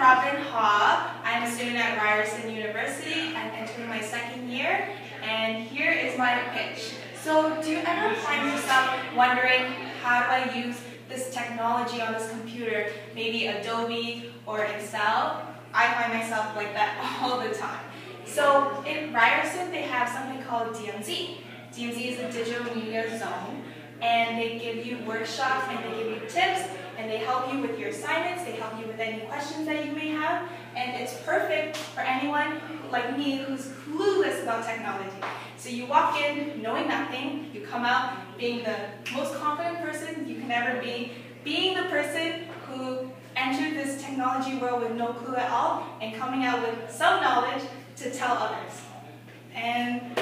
Robin Ha. I'm a student at Ryerson University. I'm entering my second year, and here is my pitch. So, do you ever find yourself wondering how do I use this technology on this computer, maybe Adobe or Excel? I find myself like that all the time. So, in Ryerson, they have something called DMZ. DMZ is a digital media zone, and they give you workshops and they give you tips and they help you with your assignments, they help you with any questions that you may have, and it's perfect for anyone like me who's clueless about technology. So you walk in knowing nothing, you come out being the most confident person you can ever be, being the person who entered this technology world with no clue at all, and coming out with some knowledge to tell others. And.